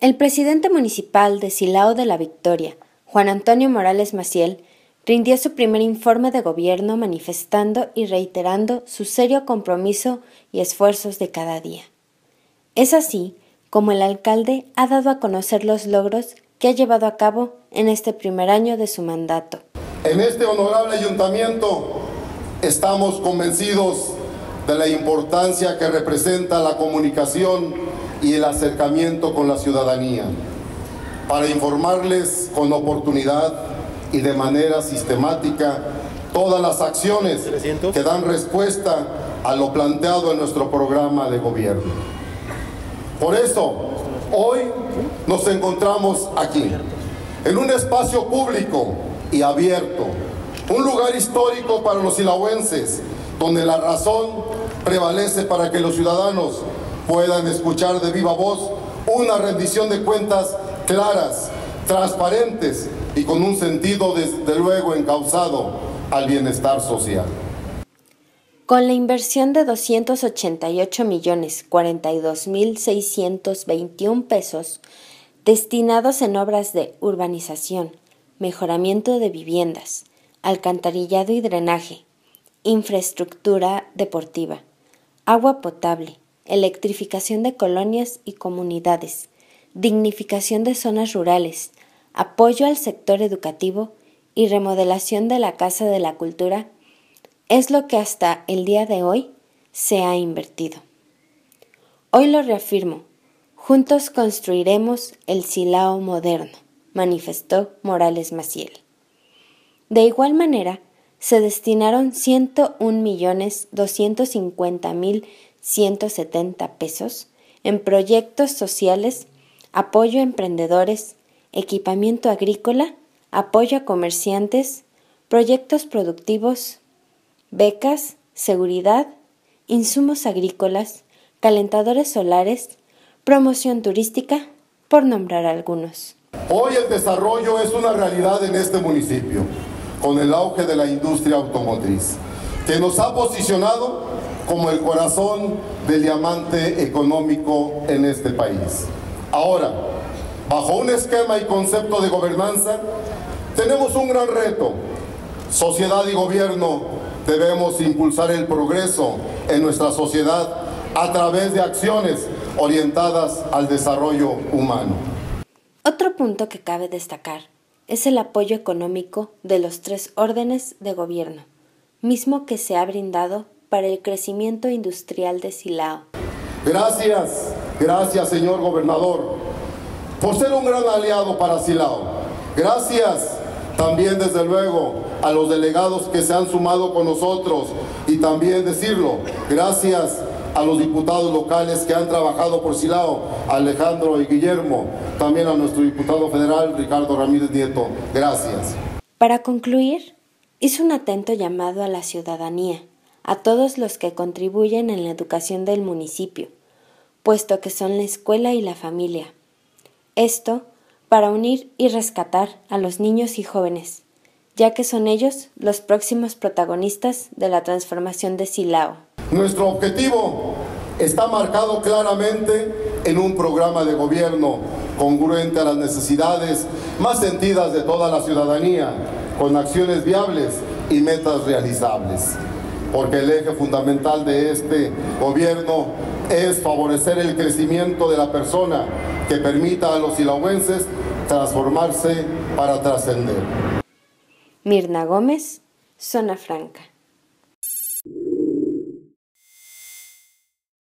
El presidente municipal de Silao de la Victoria, Juan Antonio Morales Maciel, rindió su primer informe de gobierno manifestando y reiterando su serio compromiso y esfuerzos de cada día. Es así como el alcalde ha dado a conocer los logros que ha llevado a cabo en este primer año de su mandato. En este honorable ayuntamiento estamos convencidos de la importancia que representa la comunicación y el acercamiento con la ciudadanía, para informarles con oportunidad y de manera sistemática todas las acciones que dan respuesta a lo planteado en nuestro programa de gobierno. Por eso, hoy nos encontramos aquí, en un espacio público y abierto, un lugar histórico para los silahuenses, donde la razón prevalece para que los ciudadanos puedan escuchar de viva voz una rendición de cuentas claras, transparentes y con un sentido desde luego encauzado al bienestar social. Con la inversión de 288 millones 42 mil 621 pesos destinados en obras de urbanización, mejoramiento de viviendas, alcantarillado y drenaje, infraestructura deportiva, agua potable, electrificación de colonias y comunidades, dignificación de zonas rurales, apoyo al sector educativo y remodelación de la Casa de la Cultura, es lo que hasta el día de hoy se ha invertido. Hoy lo reafirmo, juntos construiremos el Silao moderno, manifestó Morales Maciel. De igual manera, se destinaron 101.250.170 pesos en proyectos sociales, apoyo a emprendedores, equipamiento agrícola, apoyo a comerciantes, proyectos productivos, becas, seguridad, insumos agrícolas, calentadores solares, promoción turística, por nombrar algunos. Hoy el desarrollo es una realidad en este municipio, con el auge de la industria automotriz, que nos ha posicionado como el corazón del diamante económico en este país. Ahora, bajo un esquema y concepto de gobernanza, tenemos un gran reto. Sociedad y gobierno debemos impulsar el progreso en nuestra sociedad a través de acciones orientadas al desarrollo humano. Otro punto que cabe destacar es el apoyo económico de los tres órdenes de gobierno, mismo que se ha brindado para el crecimiento industrial de Silao. Gracias, gracias señor gobernador, por ser un gran aliado para Silao. Gracias también desde luego a los delegados que se han sumado con nosotros y también decirlo, gracias a los diputados locales que han trabajado por Silao, Alejandro y Guillermo, también a nuestro diputado federal Ricardo Ramírez Nieto. Gracias. Para concluir, hizo un atento llamado a la ciudadanía, a todos los que contribuyen en la educación del municipio, puesto que son la escuela y la familia. Esto para unir y rescatar a los niños y jóvenes, ya que son ellos los próximos protagonistas de la transformación de Silao. Nuestro objetivo está marcado claramente en un programa de gobierno congruente a las necesidades más sentidas de toda la ciudadanía, con acciones viables y metas realizables. Porque el eje fundamental de este gobierno es favorecer el crecimiento de la persona que permita a los silahuenses transformarse para trascender. Mirna Gómez, Zona Franca.